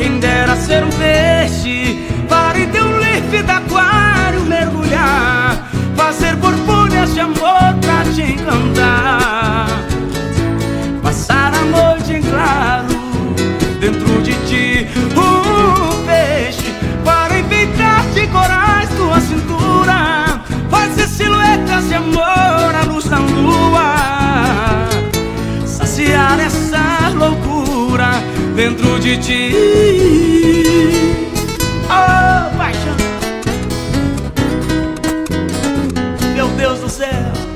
Quem dera ser um peixe Para em teu límpido aquário mergulhar Fazer borbulhas de amor pra te encantar. Passar a noite em claro Dentro de ti dentro de ti. Oh, paixão. Meu Deus do céu